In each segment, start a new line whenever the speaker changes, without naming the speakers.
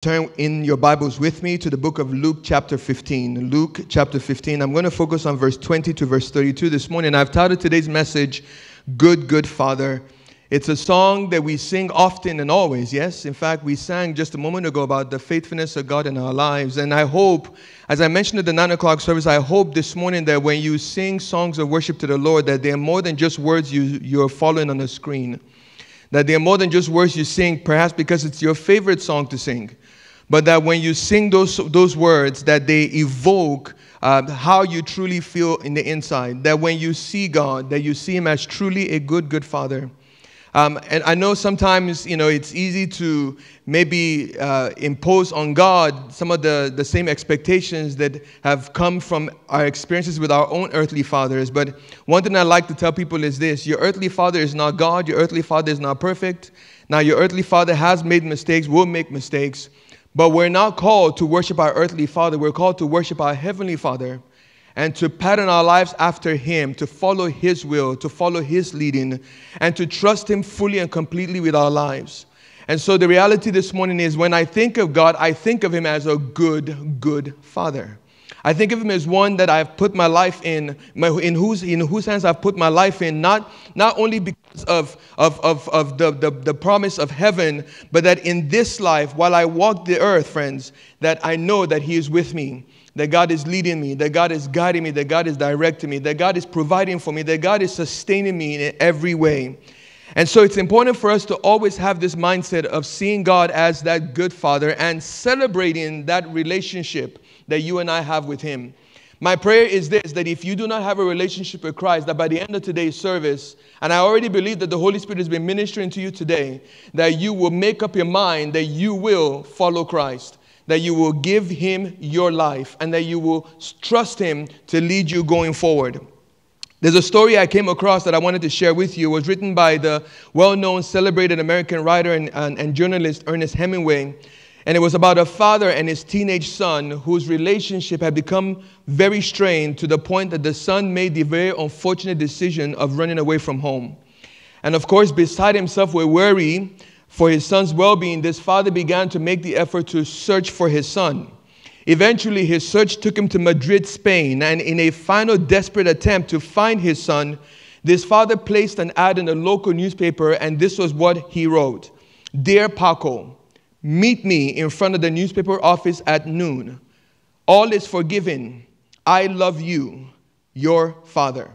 Turn in your Bibles with me to the book of Luke, chapter 15. Luke, chapter 15. I'm going to focus on verse 20 to verse 32 this morning. I've titled today's message, Good, Good Father. It's a song that we sing often and always, yes? In fact, we sang just a moment ago about the faithfulness of God in our lives. And I hope, as I mentioned at the 9 o'clock service, I hope this morning that when you sing songs of worship to the Lord, that they're more than just words you, you're following on the screen. That they're more than just words you sing, perhaps because it's your favorite song to sing but that when you sing those, those words, that they evoke uh, how you truly feel in the inside. That when you see God, that you see Him as truly a good, good Father. Um, and I know sometimes, you know, it's easy to maybe uh, impose on God some of the, the same expectations that have come from our experiences with our own earthly fathers. But one thing I like to tell people is this your earthly father is not God, your earthly father is not perfect. Now, your earthly father has made mistakes, will make mistakes. But we're not called to worship our earthly father, we're called to worship our heavenly father and to pattern our lives after him, to follow his will, to follow his leading, and to trust him fully and completely with our lives. And so the reality this morning is when I think of God, I think of him as a good, good father. I think of him as one that I've put my life in, in whose, in whose hands I've put my life in, not, not only because of, of, of, of the, the, the promise of heaven, but that in this life, while I walk the earth, friends, that I know that he is with me that God is leading me, that God is guiding me, that God is directing me, that God is providing for me, that God is sustaining me in every way. And so it's important for us to always have this mindset of seeing God as that good father and celebrating that relationship that you and I have with Him. My prayer is this that if you do not have a relationship with Christ, that by the end of today's service, and I already believe that the Holy Spirit has been ministering to you today, that you will make up your mind that you will follow Christ, that you will give Him your life, and that you will trust Him to lead you going forward. There's a story I came across that I wanted to share with you. It was written by the well known, celebrated American writer and, and, and journalist Ernest Hemingway. And it was about a father and his teenage son whose relationship had become very strained to the point that the son made the very unfortunate decision of running away from home. And of course, beside himself with worry for his son's well being, this father began to make the effort to search for his son. Eventually, his search took him to Madrid, Spain, and in a final desperate attempt to find his son, this father placed an ad in a local newspaper, and this was what he wrote Dear Paco, Meet me in front of the newspaper office at noon. All is forgiven. I love you, your father.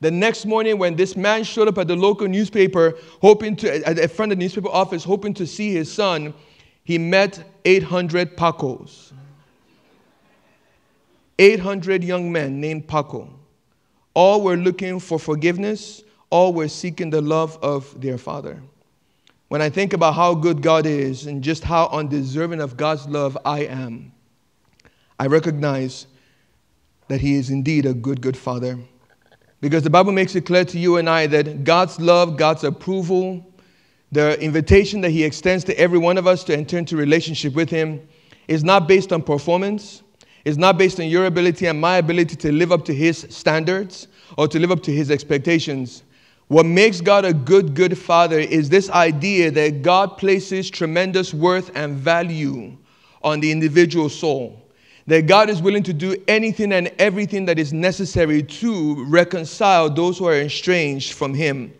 The next morning, when this man showed up at the local newspaper, hoping to, at the front of the newspaper office, hoping to see his son, he met 800 Pacos. 800 young men named Paco. All were looking for forgiveness, all were seeking the love of their father. When I think about how good God is and just how undeserving of God's love I am, I recognize that He is indeed a good, good Father. Because the Bible makes it clear to you and I that God's love, God's approval, the invitation that He extends to every one of us to enter into relationship with Him is not based on performance, is not based on your ability and my ability to live up to His standards or to live up to His expectations. What makes God a good, good father is this idea that God places tremendous worth and value on the individual soul. That God is willing to do anything and everything that is necessary to reconcile those who are estranged from Him.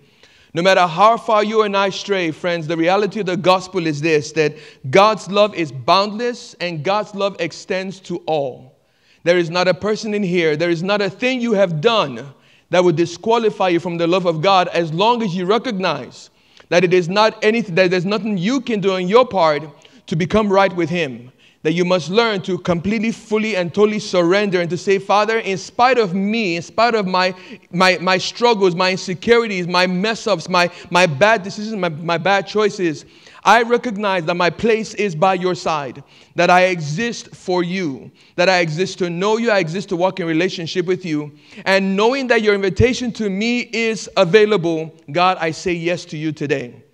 No matter how far you and I stray, friends, the reality of the gospel is this that God's love is boundless and God's love extends to all. There is not a person in here, there is not a thing you have done that would disqualify you from the love of God as long as you recognize that it is not anything, that there's nothing you can do on your part to become right with Him. That you must learn to completely, fully, and totally surrender and to say, Father, in spite of me, in spite of my, my, my struggles, my insecurities, my mess ups, my, my bad decisions, my, my bad choices, I recognize that my place is by your side, that I exist for you, that I exist to know you, I exist to walk in relationship with you. And knowing that your invitation to me is available, God, I say yes to you today.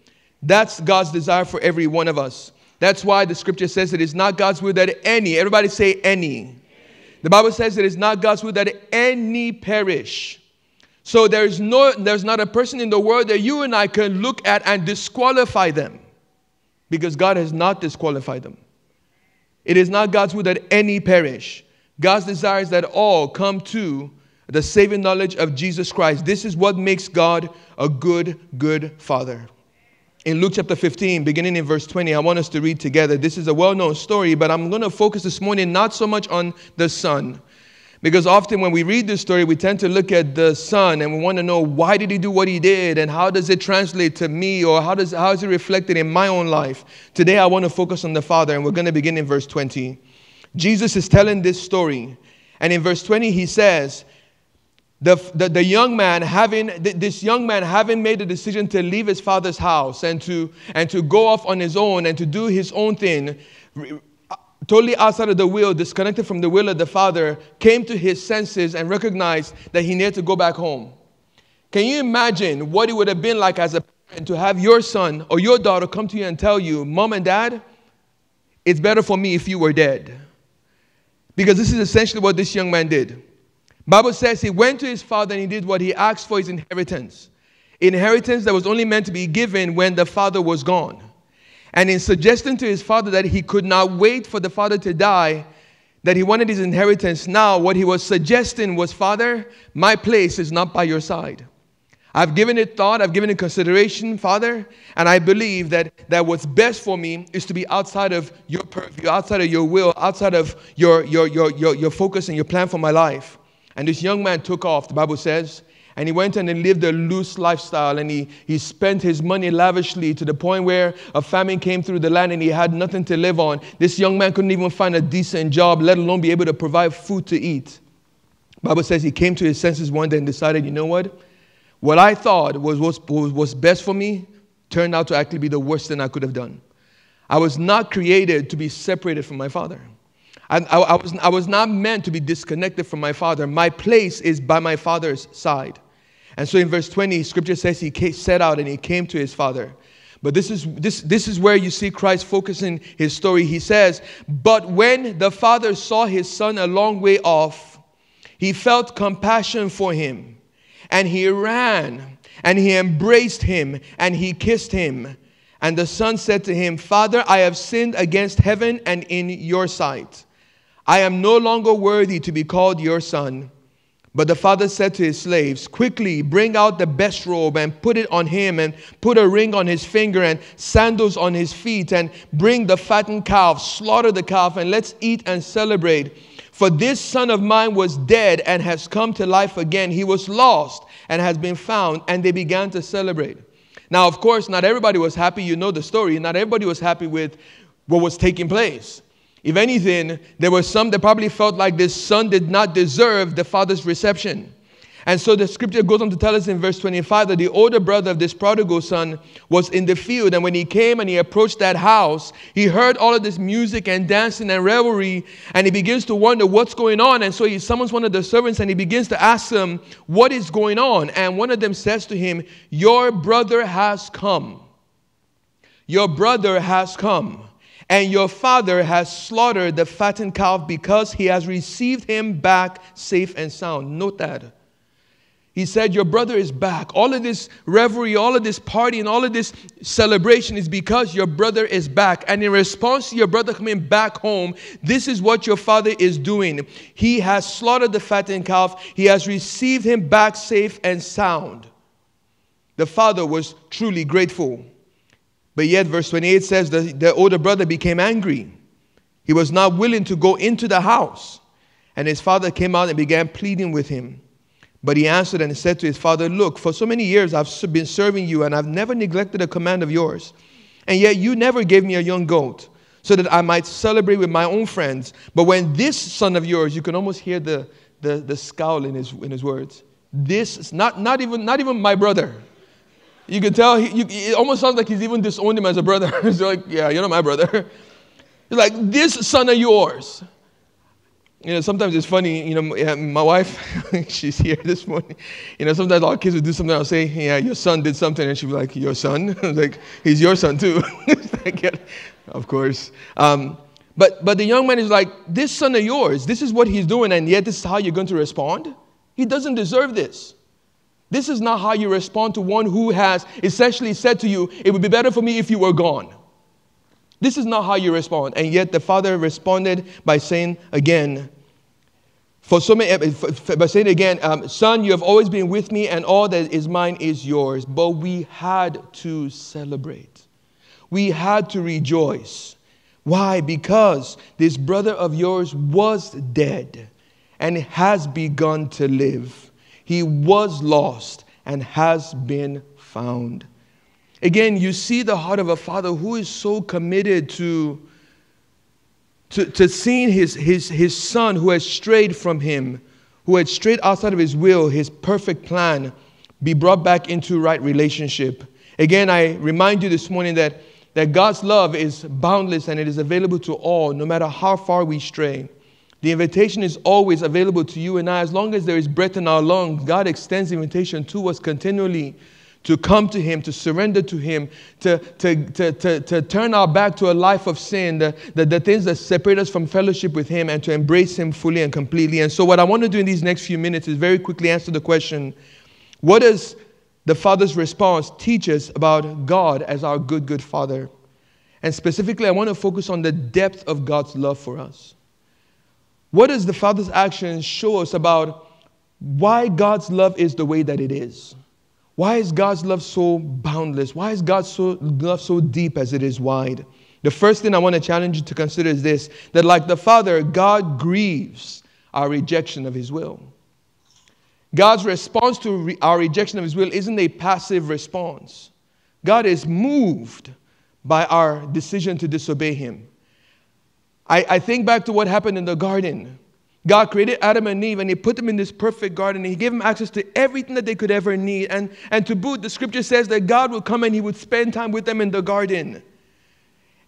That's God's desire for every one of us. That's why the scripture says it is not God's will that any, everybody say any. The Bible says it is not God's will that any perish. So there's no there's not a person in the world that you and I can look at and disqualify them because God has not disqualified them. It is not God's will that any perish. God's desire is that all come to the saving knowledge of Jesus Christ. This is what makes God a good, good Father. In Luke chapter 15, beginning in verse 20, I want us to read together. This is a well known story, but I'm going to focus this morning not so much on the Son because often when we read this story, we tend to look at the son and we want to know why did he do what he did and how does it translate to me or how, does, how is it reflected in my own life. Today I want to focus on the father and we're going to begin in verse 20. Jesus is telling this story. And in verse 20, he says, the, the, the, young man having this young man having made a decision to leave his father's house and to and to go off on his own and to do his own thing totally outside of the will, disconnected from the will of the Father, came to his senses and recognized that he needed to go back home. Can you imagine what it would have been like as a parent to have your son or your daughter come to you and tell you, Mom and Dad, it's better for me if you were dead? Because this is essentially what this young man did. Bible says he went to his father and he did what he asked for his inheritance. Inheritance that was only meant to be given when the father was gone. And in suggesting to his father that he could not wait for the father to die, that he wanted his inheritance now, what he was suggesting was, Father, my place is not by your side. I've given it thought, I've given it consideration, Father, and I believe that, that what's best for me is to be outside of your purview, outside of your will, outside of your, your, your, your, your focus and your plan for my life. And this young man took off, the Bible says, and he went and he lived a loose lifestyle and he, he spent his money lavishly to the point where a famine came through the land and he had nothing to live on. This young man couldn't even find a decent job, let alone be able to provide food to eat. Bible says he came to his senses one day and decided, you know what? What I thought was, was, was best for me turned out to actually be the worst thing I could have done. I was not created to be separated from my father. I, I, I, was, I was not meant to be disconnected from my father. My place is by my father's side. And so in verse 20, scripture says he set out and he came to his father. But this is, this, this is where you see Christ focusing his story. He says, But when the father saw his son a long way off, he felt compassion for him, and he ran, and he embraced him, and he kissed him. And the son said to him, Father, I have sinned against heaven and in your sight. I am no longer worthy to be called your son. But the father said to his slaves, Quickly bring out the best robe and put it on him, and put a ring on his finger and sandals on his feet, and bring the fattened calf, slaughter the calf, and let's eat and celebrate. For this son of mine was dead and has come to life again. He was lost and has been found, and they began to celebrate. Now, of course, not everybody was happy. You know the story. Not everybody was happy with what was taking place. If anything, there were some that probably felt like this son did not deserve the father's reception. And so the scripture goes on to tell us in verse 25 that the older brother of this prodigal son was in the field. And when he came and he approached that house, he heard all of this music and dancing and revelry. And he begins to wonder what's going on. And so he summons one of the servants and he begins to ask them, What is going on? And one of them says to him, Your brother has come. Your brother has come. And your father has slaughtered the fattened calf because he has received him back safe and sound. Note that. He said, Your brother is back. All of this revelry, all of this party, and all of this celebration is because your brother is back. And in response to your brother coming back home, this is what your father is doing. He has slaughtered the fattened calf, he has received him back safe and sound. The father was truly grateful. But yet, verse 28 says that the older brother became angry. He was not willing to go into the house. And his father came out and began pleading with him. But he answered and said to his father, Look, for so many years I've been serving you, and I've never neglected a command of yours. And yet you never gave me a young goat so that I might celebrate with my own friends. But when this son of yours, you can almost hear the, the, the scowl in his, in his words. This, not, not, even, not even my brother. You can tell, he, you, it almost sounds like he's even disowned him as a brother. he's like, yeah, you're not my brother. He's like, this son of yours. You know, sometimes it's funny, you know, my wife, she's here this morning. You know, sometimes our kids would do something, I'll say, yeah, your son did something. And she'd be like, your son? like, he's your son too. of course. Um, but, but the young man is like, this son of yours, this is what he's doing, and yet this is how you're going to respond? He doesn't deserve this. This is not how you respond to one who has essentially said to you, It would be better for me if you were gone. This is not how you respond. And yet the father responded by saying again, for so many, by saying again, um, son, you have always been with me, and all that is mine is yours. But we had to celebrate. We had to rejoice. Why? Because this brother of yours was dead and has begun to live. He was lost and has been found. Again, you see the heart of a father who is so committed to, to, to seeing his, his, his son who has strayed from him, who had strayed outside of his will, his perfect plan, be brought back into right relationship. Again, I remind you this morning that, that God's love is boundless and it is available to all, no matter how far we stray. The invitation is always available to you and I. As long as there is breath in our lungs, God extends the invitation to us continually to come to Him, to surrender to Him, to, to, to, to, to turn our back to a life of sin, the, the, the things that separate us from fellowship with Him, and to embrace Him fully and completely. And so, what I want to do in these next few minutes is very quickly answer the question what does the Father's response teach us about God as our good, good Father? And specifically, I want to focus on the depth of God's love for us. What does the Father's actions show us about why God's love is the way that it is? Why is God's love so boundless? Why is God's so, love so deep as it is wide? The first thing I want to challenge you to consider is this that, like the Father, God grieves our rejection of His will. God's response to re- our rejection of His will isn't a passive response. God is moved by our decision to disobey Him. I, I think back to what happened in the garden. God created Adam and Eve and He put them in this perfect garden. He gave them access to everything that they could ever need. And, and to boot, the scripture says that God would come and He would spend time with them in the garden.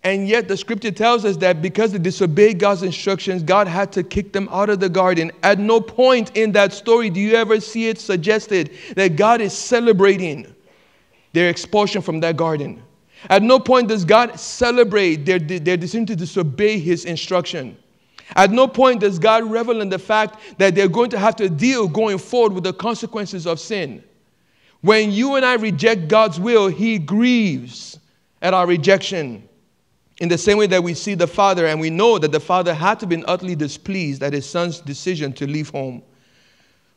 And yet, the scripture tells us that because they disobeyed God's instructions, God had to kick them out of the garden. At no point in that story do you ever see it suggested that God is celebrating their expulsion from that garden. At no point does God celebrate their, their decision to disobey His instruction. At no point does God revel in the fact that they're going to have to deal going forward with the consequences of sin. When you and I reject God's will, He grieves at our rejection. In the same way that we see the Father, and we know that the Father had to be utterly displeased at His Son's decision to leave home.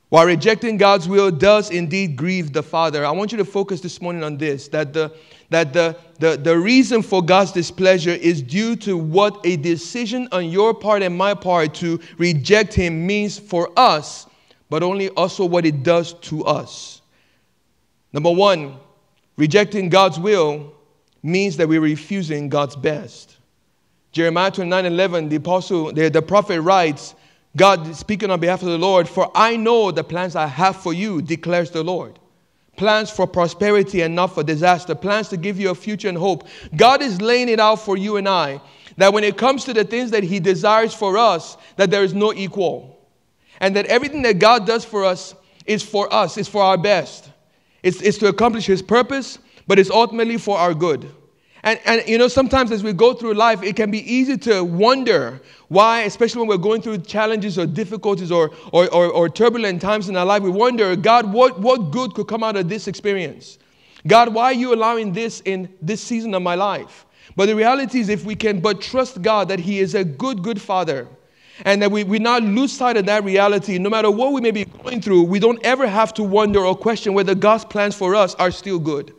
While rejecting God's will does indeed grieve the Father, I want you to focus this morning on this that the, that the, the, the reason for God's displeasure is due to what a decision on your part and my part to reject Him means for us, but only also what it does to us. Number one, rejecting God's will means that we're refusing God's best. Jeremiah 29 11, the apostle, the, the prophet writes, God speaking on behalf of the Lord, for I know the plans I have for you, declares the Lord. Plans for prosperity and not for disaster, plans to give you a future and hope. God is laying it out for you and I that when it comes to the things that He desires for us, that there is no equal. And that everything that God does for us is for us, is for our best. It's, it's to accomplish His purpose, but it's ultimately for our good. And, and you know, sometimes as we go through life, it can be easy to wonder why, especially when we're going through challenges or difficulties or, or, or, or turbulent times in our life, we wonder, God, what, what good could come out of this experience? God, why are you allowing this in this season of my life? But the reality is, if we can but trust God that He is a good, good Father, and that we, we not lose sight of that reality, no matter what we may be going through, we don't ever have to wonder or question whether God's plans for us are still good.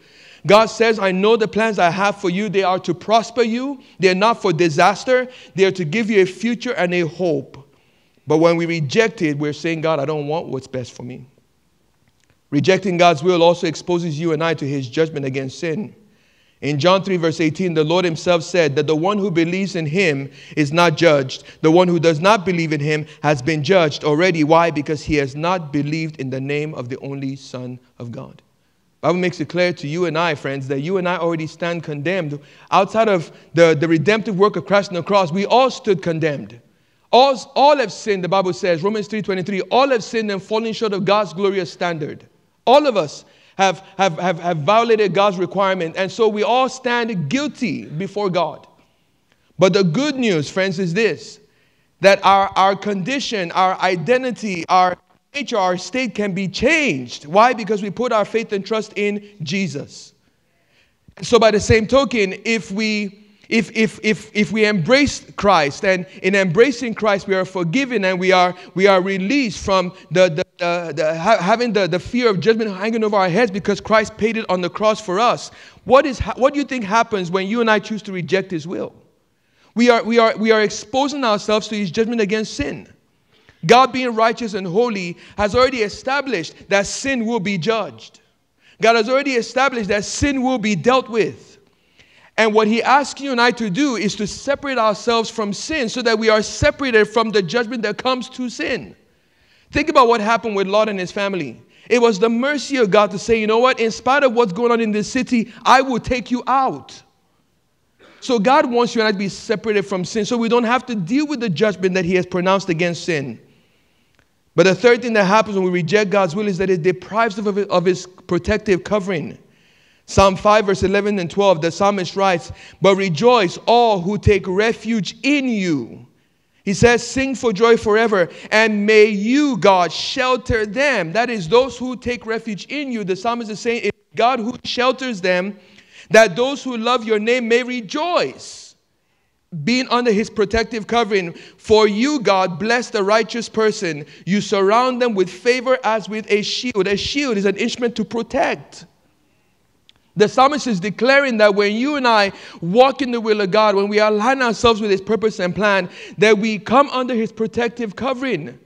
God says, I know the plans I have for you. They are to prosper you, they are not for disaster, they are to give you a future and a hope. But when we reject it, we're saying, God, I don't want what's best for me. Rejecting God's will also exposes you and I to his judgment against sin. In John 3, verse 18, the Lord himself said that the one who believes in him is not judged. The one who does not believe in him has been judged already. Why? Because he has not believed in the name of the only Son of God. Bible makes it clear to you and I, friends, that you and I already stand condemned. Outside of the, the redemptive work of Christ on the cross, we all stood condemned. All, all have sinned, the Bible says, Romans 3.23, all have sinned and fallen short of God's glorious standard. All of us have, have, have, have violated God's requirement, and so we all stand guilty before God. But the good news, friends, is this that our, our condition, our identity, our nature, our state can be changed. Why? Because we put our faith and trust in Jesus. So, by the same token, if we If, if, if, if we embrace Christ and in embracing Christ we are forgiven and we are, we are released from the, the, the, the having the, the fear of judgment hanging over our heads because Christ paid it on the cross for us, what, is, what do you think happens when you and I choose to reject His will? We are, we, are, we are exposing ourselves to His judgment against sin. God, being righteous and holy, has already established that sin will be judged. God has already established that sin will be dealt with. And what he asks you and I to do is to separate ourselves from sin so that we are separated from the judgment that comes to sin. Think about what happened with Lot and his family. It was the mercy of God to say, you know what, in spite of what's going on in this city, I will take you out. So God wants you and I to be separated from sin so we don't have to deal with the judgment that he has pronounced against sin. But the third thing that happens when we reject God's will is that it deprives us of his protective covering. Psalm 5, verse 11 and 12, the psalmist writes, But rejoice, all who take refuge in you. He says, Sing for joy forever, and may you, God, shelter them. That is, those who take refuge in you. The psalmist is saying, It's God who shelters them, that those who love your name may rejoice, being under his protective covering. For you, God, bless the righteous person. You surround them with favor as with a shield. A shield is an instrument to protect. The psalmist is declaring that when you and I walk in the will of God, when we align ourselves with His purpose and plan, that we come under His protective covering.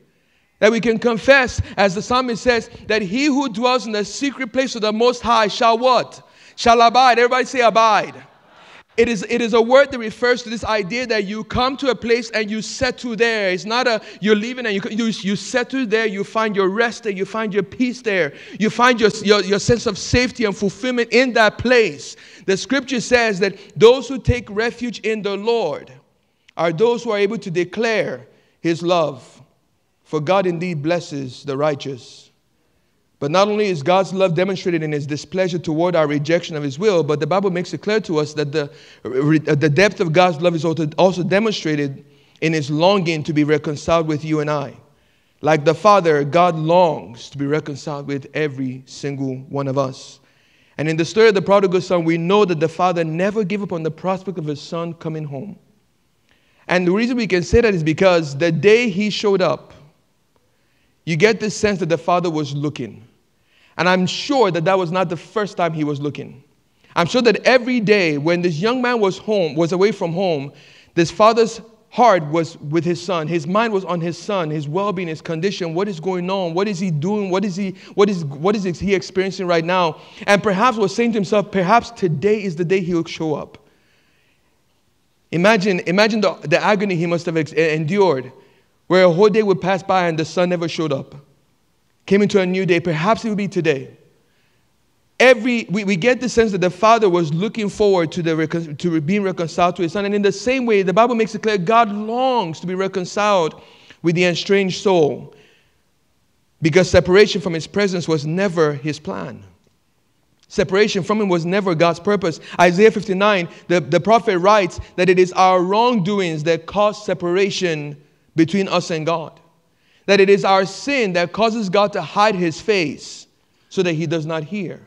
That we can confess, as the psalmist says, that he who dwells in the secret place of the Most High shall what? Shall abide. Everybody say abide. It is, it is a word that refers to this idea that you come to a place and you settle there. It's not a you're leaving and you, you, you settle there, you find your rest there, you find your peace there, you find your, your, your sense of safety and fulfillment in that place. The scripture says that those who take refuge in the Lord are those who are able to declare his love. For God indeed blesses the righteous. But not only is God's love demonstrated in his displeasure toward our rejection of his will, but the Bible makes it clear to us that the, uh, the depth of God's love is also demonstrated in his longing to be reconciled with you and I. Like the Father, God longs to be reconciled with every single one of us. And in the story of the prodigal son, we know that the Father never gave up on the prospect of his son coming home. And the reason we can say that is because the day he showed up, you get the sense that the Father was looking. And I'm sure that that was not the first time he was looking. I'm sure that every day when this young man was home, was away from home, this father's heart was with his son. His mind was on his son, his well-being, his condition. What is going on? What is he doing? What is he? What is what is he experiencing right now? And perhaps was saying to himself, perhaps today is the day he'll show up. Imagine, imagine the, the agony he must have endured, where a whole day would pass by and the son never showed up came into a new day. Perhaps it would be today. Every, we, we get the sense that the Father was looking forward to, the, to being reconciled to His Son. And in the same way, the Bible makes it clear God longs to be reconciled with the estranged soul because separation from His presence was never His plan. Separation from Him was never God's purpose. Isaiah 59, the, the prophet writes that it is our wrongdoings that cause separation between us and God that it is our sin that causes God to hide his face so that he does not hear.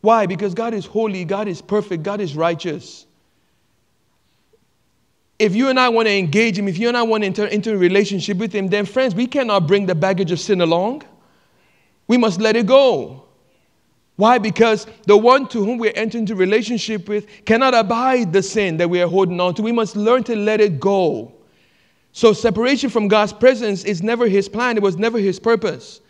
Why? Because God is holy, God is perfect, God is righteous. If you and I want to engage him, if you and I want to enter into a relationship with him, then friends, we cannot bring the baggage of sin along. We must let it go. Why? Because the one to whom we're entering into relationship with cannot abide the sin that we are holding on to. We must learn to let it go. So, separation from God's presence is never His plan, it was never His purpose.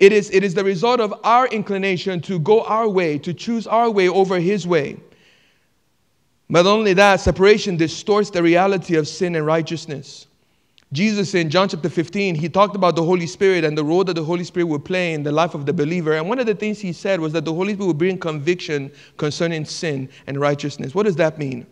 It is, it is the result of our inclination to go our way, to choose our way over His way. But only that, separation distorts the reality of sin and righteousness. Jesus in John chapter 15, he talked about the Holy Spirit and the role that the Holy Spirit would play in the life of the believer. And one of the things he said was that the Holy Spirit would bring conviction concerning sin and righteousness. What does that mean?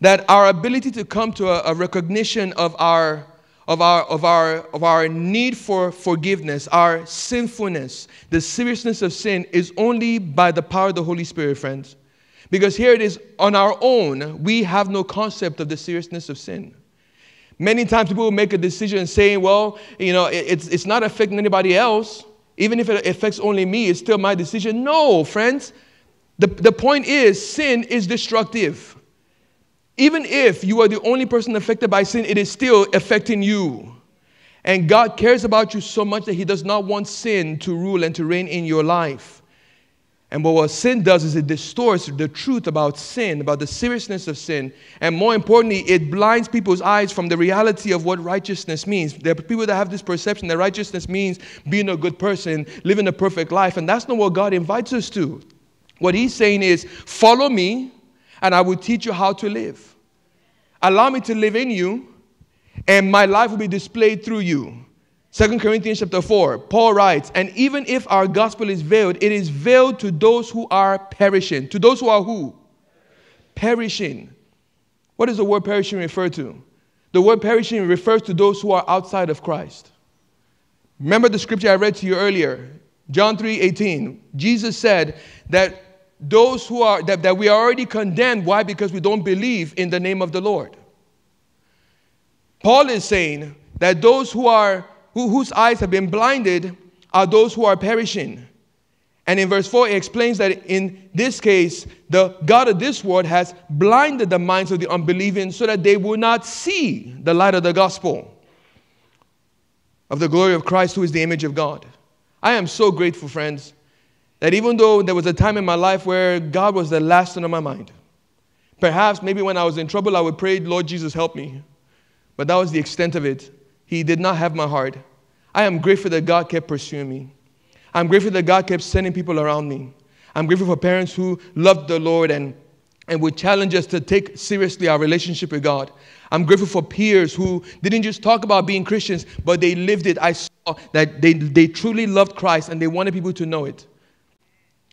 That our ability to come to a, a recognition of our of our, of, our, of our need for forgiveness, our sinfulness, the seriousness of sin is only by the power of the Holy Spirit, friends. Because here it is on our own, we have no concept of the seriousness of sin. Many times people will make a decision saying, well, you know, it's, it's not affecting anybody else. Even if it affects only me, it's still my decision. No, friends. The, the point is, sin is destructive. Even if you are the only person affected by sin, it is still affecting you. And God cares about you so much that He does not want sin to rule and to reign in your life. And what sin does is it distorts the truth about sin, about the seriousness of sin. And more importantly, it blinds people's eyes from the reality of what righteousness means. There are people that have this perception that righteousness means being a good person, living a perfect life. And that's not what God invites us to. What He's saying is, follow me, and I will teach you how to live. Allow me to live in you, and my life will be displayed through you. Second Corinthians chapter 4, Paul writes, And even if our gospel is veiled, it is veiled to those who are perishing. To those who are who? Perishing. What does the word perishing refer to? The word perishing refers to those who are outside of Christ. Remember the scripture I read to you earlier, John 3 18. Jesus said that those who are that, that we are already condemned. Why? Because we don't believe in the name of the Lord. Paul is saying that those who are who, whose eyes have been blinded are those who are perishing. And in verse 4, it explains that in this case, the God of this world has blinded the minds of the unbelieving so that they will not see the light of the gospel of the glory of Christ, who is the image of God. I am so grateful, friends, that even though there was a time in my life where God was the last thing on my mind, perhaps maybe when I was in trouble, I would pray, Lord Jesus, help me. But that was the extent of it. He did not have my heart. I am grateful that God kept pursuing me. I'm grateful that God kept sending people around me. I'm grateful for parents who loved the Lord and, and would challenge us to take seriously our relationship with God. I'm grateful for peers who didn't just talk about being Christians, but they lived it. I saw that they, they truly loved Christ and they wanted people to know it.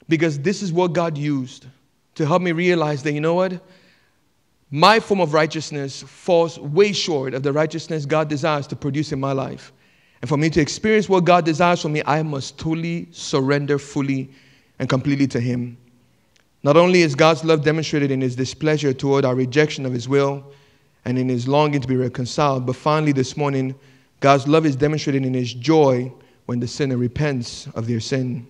Because this is what God used to help me realize that, you know what? my form of righteousness falls way short of the righteousness God desires to produce in my life. And for me to experience what God desires for me, I must totally surrender fully and completely to Him. Not only is God's love demonstrated in His displeasure toward our rejection of His will and in His longing to be reconciled, but finally this morning, God's love is demonstrated in His joy when the sinner repents of their sin.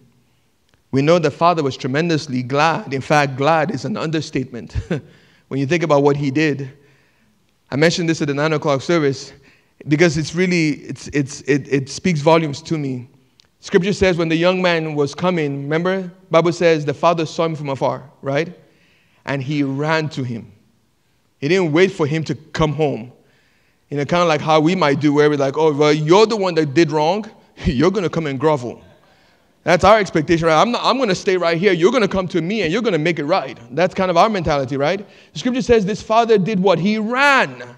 We know the Father was tremendously glad. In fact, glad is an understatement. when you think about what he did. I mentioned this at the nine o'clock service because it's really it's, it's, it, it speaks volumes to me. Scripture says when the young man was coming, remember, Bible says the father saw him from afar, right? And he ran to him. He didn't wait for him to come home. You know, kind of like how we might do, where we're like, oh, well, you're the one that did wrong. You're going to come and grovel. That's our expectation, right? I'm, not, I'm going to stay right here. You're going to come to me and you're going to make it right. That's kind of our mentality, right? The scripture says this father did what? He ran.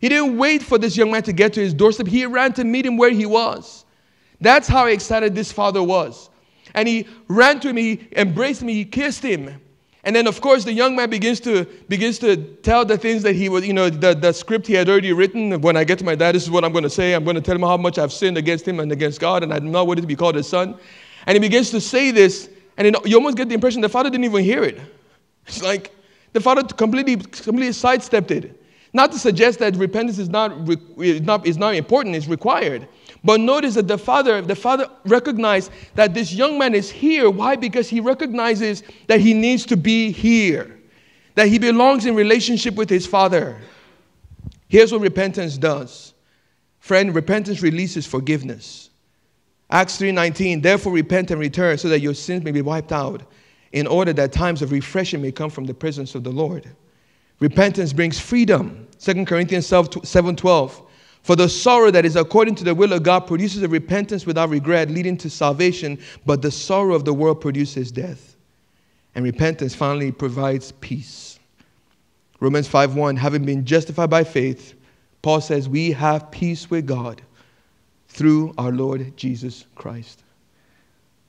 He didn't wait for this young man to get to his doorstep. He ran to meet him where he was. That's how excited this father was. And he ran to him, he embraced him, he kissed him. And then, of course, the young man begins to, begins to tell the things that he was, you know, the, the script he had already written. When I get to my dad, this is what I'm going to say. I'm going to tell him how much I've sinned against him and against God, and I'm not worthy to be called his son. And he begins to say this, and it, you almost get the impression the father didn't even hear it. It's like the father completely, completely sidestepped it. Not to suggest that repentance is not, is not, is not important, it's required. But notice that the father, the father recognized that this young man is here. Why? Because he recognizes that he needs to be here, that he belongs in relationship with his father. Here's what repentance does. Friend, repentance releases forgiveness. Acts 3:19, therefore repent and return so that your sins may be wiped out, in order that times of refreshing may come from the presence of the Lord. Repentance brings freedom. 2 Corinthians 7:12. For the sorrow that is according to the will of God produces a repentance without regret, leading to salvation, but the sorrow of the world produces death. And repentance finally provides peace. Romans 5:1, having been justified by faith, Paul says, We have peace with God through our Lord Jesus Christ.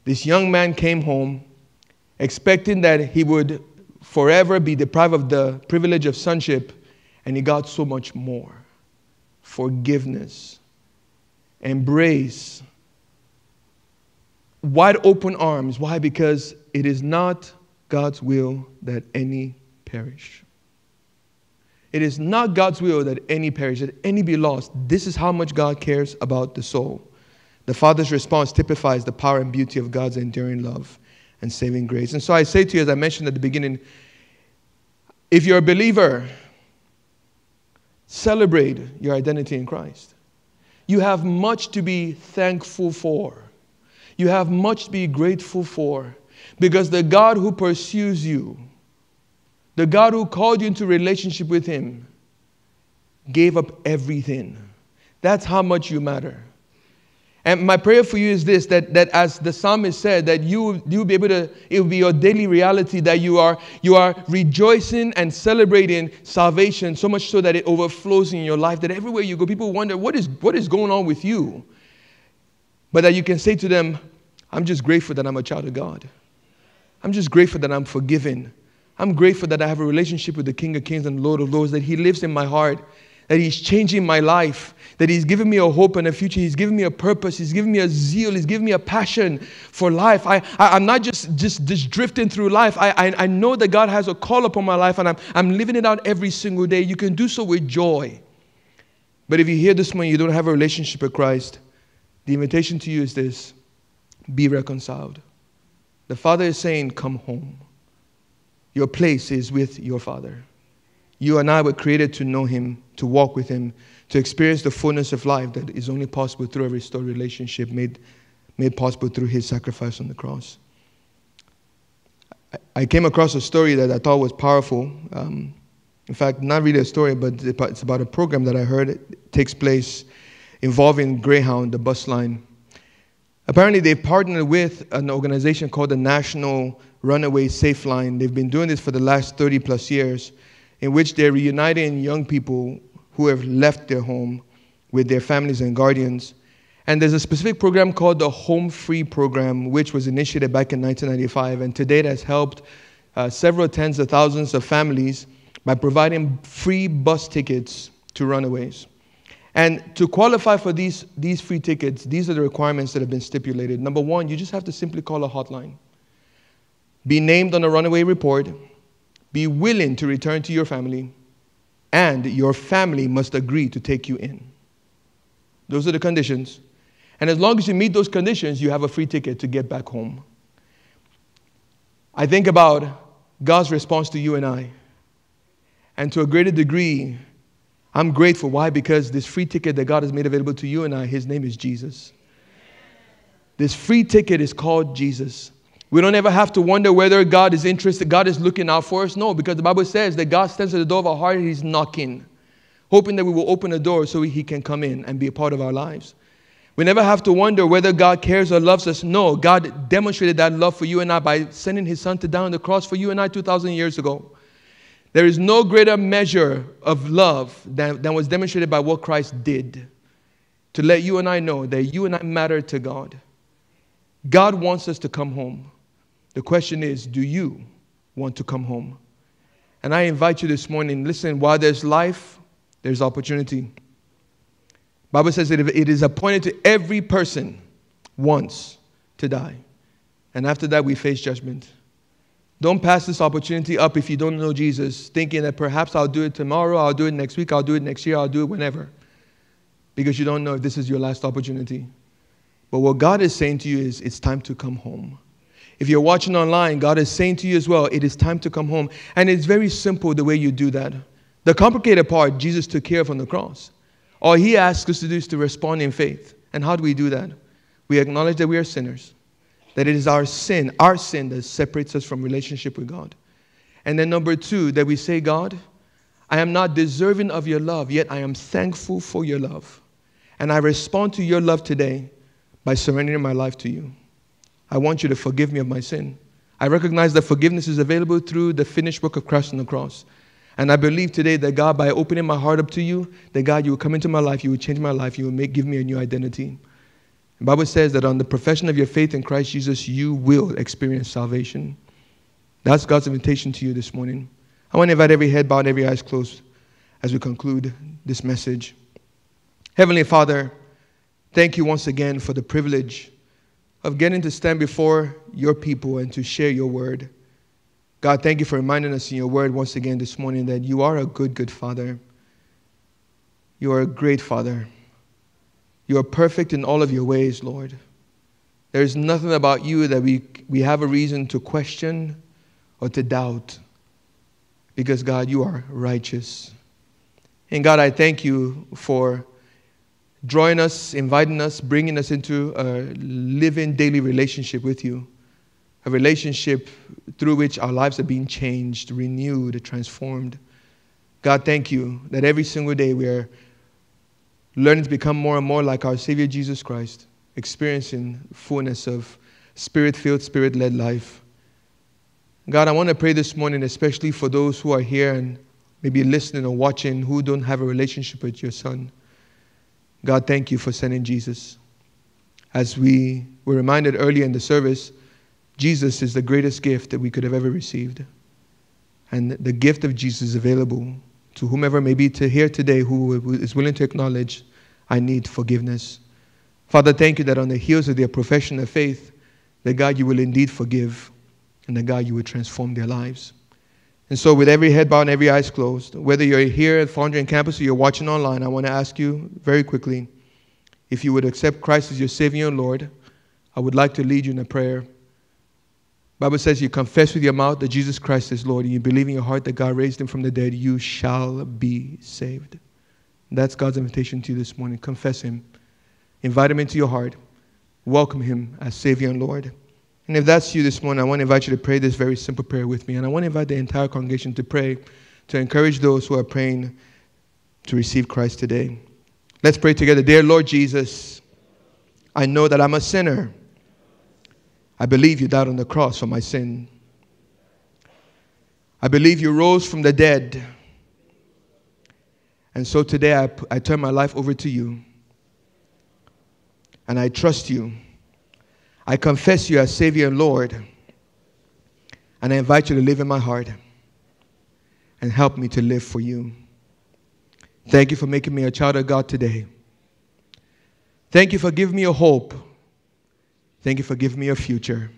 This young man came home expecting that he would forever be deprived of the privilege of sonship, and he got so much more forgiveness, embrace, wide open arms. Why? Because it is not God's will that any perish. It is not God's will that any perish, that any be lost. This is how much God cares about the soul. The Father's response typifies the power and beauty of God's enduring love and saving grace. And so I say to you, as I mentioned at the beginning, if you're a believer, Celebrate your identity in Christ. You have much to be thankful for. You have much to be grateful for because the God who pursues you, the God who called you into relationship with Him, gave up everything. That's how much you matter. And my prayer for you is this that, that as the psalmist said, that you you'll be able to, it will be your daily reality that you are you are rejoicing and celebrating salvation so much so that it overflows in your life, that everywhere you go, people wonder what is what is going on with you. But that you can say to them, I'm just grateful that I'm a child of God. I'm just grateful that I'm forgiven. I'm grateful that I have a relationship with the King of Kings and Lord of Lords, that He lives in my heart, that He's changing my life, that He's given me a hope and a future. He's given me a purpose. He's given me a zeal. He's given me a passion for life. I, I, am not just, just, just drifting through life. I, I, I know that God has a call upon my life and I'm, I'm living it out every single day. You can do so with joy. But if you hear this morning, you don't have a relationship with Christ, the invitation to you is this be reconciled. The Father is saying, Come home. Your place is with your Father. You and I were created to know Him, to walk with Him, to experience the fullness of life that is only possible through a restored relationship made, made possible through His sacrifice on the cross. I came across a story that I thought was powerful. Um, in fact, not really a story, but it's about a program that I heard it takes place involving Greyhound, the bus line. Apparently, they've partnered with an organization called the National Runaway Safe Line. They've been doing this for the last 30 plus years, in which they're reuniting young people who have left their home with their families and guardians. And there's a specific program called the Home Free Program, which was initiated back in 1995, and to date has helped uh, several tens of thousands of families by providing free bus tickets to runaways. And to qualify for these, these free tickets, these are the requirements that have been stipulated. Number one, you just have to simply call a hotline, be named on a runaway report, be willing to return to your family, and your family must agree to take you in. Those are the conditions. And as long as you meet those conditions, you have a free ticket to get back home. I think about God's response to you and I. And to a greater degree, I'm grateful. Why? Because this free ticket that God has made available to you and I, his name is Jesus. This free ticket is called Jesus. We don't ever have to wonder whether God is interested, God is looking out for us. No, because the Bible says that God stands at the door of our heart and He's knocking, hoping that we will open the door so He can come in and be a part of our lives. We never have to wonder whether God cares or loves us. No, God demonstrated that love for you and I by sending His Son to die on the cross for you and I 2,000 years ago. There is no greater measure of love than, than was demonstrated by what Christ did to let you and I know that you and I matter to God. God wants us to come home. The question is, do you want to come home? And I invite you this morning, listen, while there's life, there's opportunity. Bible says that it is appointed to every person once to die. And after that, we face judgment. Don't pass this opportunity up if you don't know Jesus, thinking that perhaps I'll do it tomorrow, I'll do it next week, I'll do it next year, I'll do it whenever. Because you don't know if this is your last opportunity. But what God is saying to you is, it's time to come home. If you're watching online, God is saying to you as well, it is time to come home. And it's very simple the way you do that. The complicated part, Jesus took care of on the cross. All he asks us to do is to respond in faith. And how do we do that? We acknowledge that we are sinners that it is our sin, our sin that separates us from relationship with God. And then number two, that we say, God, I am not deserving of your love, yet I am thankful for your love. And I respond to your love today by surrendering my life to you. I want you to forgive me of my sin. I recognize that forgiveness is available through the finished work of Christ on the cross. And I believe today that God, by opening my heart up to you, that God, you will come into my life, you will change my life, you will make, give me a new identity. The Bible says that on the profession of your faith in Christ Jesus, you will experience salvation. That's God's invitation to you this morning. I want to invite every head bowed, every eyes closed as we conclude this message. Heavenly Father, thank you once again for the privilege of getting to stand before your people and to share your word. God, thank you for reminding us in your word once again this morning that you are a good, good Father. You are a great Father. You are perfect in all of your ways, Lord. There is nothing about you that we, we have a reason to question or to doubt because, God, you are righteous. And God, I thank you for drawing us, inviting us, bringing us into a living daily relationship with you. A relationship through which our lives are being changed, renewed, transformed. God, thank you that every single day we are learning to become more and more like our Savior Jesus Christ, experiencing fullness of spirit filled, spirit led life. God, I want to pray this morning, especially for those who are here and maybe listening or watching who don't have a relationship with your Son. God, thank you for sending Jesus. As we were reminded earlier in the service, Jesus is the greatest gift that we could have ever received. And the gift of Jesus is available to whomever may be to here today who is willing to acknowledge, I need forgiveness. Father, thank you that on the heels of their profession of faith, that God, you will indeed forgive, and that God, you will transform their lives. And so, with every head bowed and every eyes closed, whether you're here at Fondren Campus or you're watching online, I want to ask you very quickly if you would accept Christ as your Savior and Lord. I would like to lead you in a prayer. Bible says you confess with your mouth that Jesus Christ is Lord and you believe in your heart that God raised him from the dead, you shall be saved. That's God's invitation to you this morning. Confess him. Invite him into your heart. Welcome him as Savior and Lord. And if that's you this morning, I want to invite you to pray this very simple prayer with me. And I want to invite the entire congregation to pray to encourage those who are praying to receive Christ today. Let's pray together. Dear Lord Jesus, I know that I'm a sinner. I believe you died on the cross for my sin. I believe you rose from the dead. And so today I, I turn my life over to you. And I trust you. I confess you as Savior and Lord. And I invite you to live in my heart and help me to live for you. Thank you for making me a child of God today. Thank you for giving me a hope Thank you for giving me a future.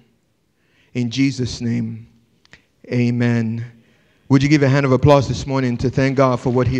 In Jesus' name, amen. Would you give a hand of applause this morning to thank God for what He